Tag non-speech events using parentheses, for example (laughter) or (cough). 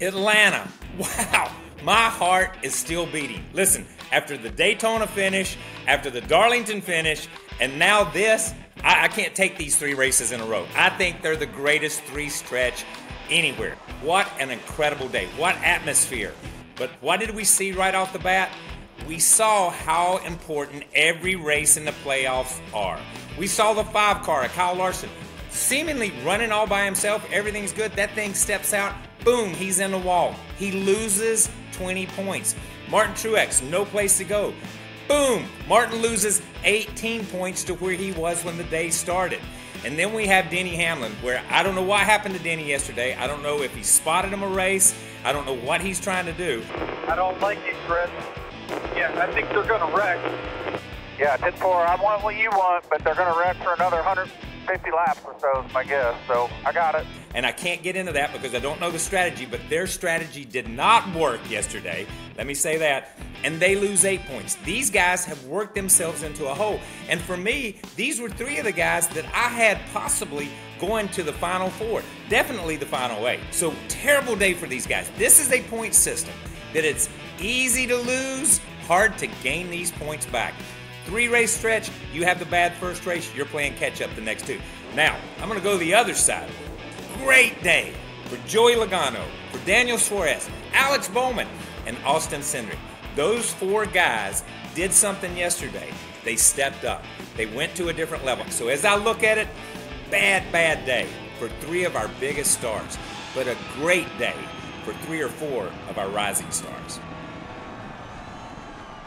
Atlanta. (laughs) Wow. My heart is still beating. Listen, after the Daytona finish, after the Darlington finish, and now this, I, I can't take these three races in a row. I think they're the greatest three stretch anywhere. What an incredible day. What atmosphere. But what did we see right off the bat? We saw how important every race in the playoffs are. We saw the five car of Kyle Larson seemingly running all by himself. Everything's good. That thing steps out. Boom, he's in the wall. He loses 20 points. Martin Truex, no place to go. Boom, Martin loses 18 points to where he was when the day started. And then we have Denny Hamlin, where I don't know what happened to Denny yesterday. I don't know if he spotted him a race. I don't know what he's trying to do. I don't like it, Chris. Yeah, I think they're going to wreck. Yeah, 10 4. I want what you want, but they're going to wreck for another 150 laps or so, is my guess. So I got it. And I can't get into that because I don't know the strategy, but their strategy did not work yesterday. Let me say that. And they lose eight points. These guys have worked themselves into a hole. And for me, these were three of the guys that I had possibly going to the final four, definitely the final eight. So, terrible day for these guys. This is a point system that it's easy to lose, hard to gain these points back. Three race stretch, you have the bad first race, you're playing catch up the next two. Now, I'm going to go to the other side. Great day for Joey Logano, for Daniel Suarez, Alex Bowman, and Austin Cindric. Those four guys did something yesterday. They stepped up. They went to a different level. So as I look at it, bad, bad day for three of our biggest stars, but a great day for three or four of our rising stars.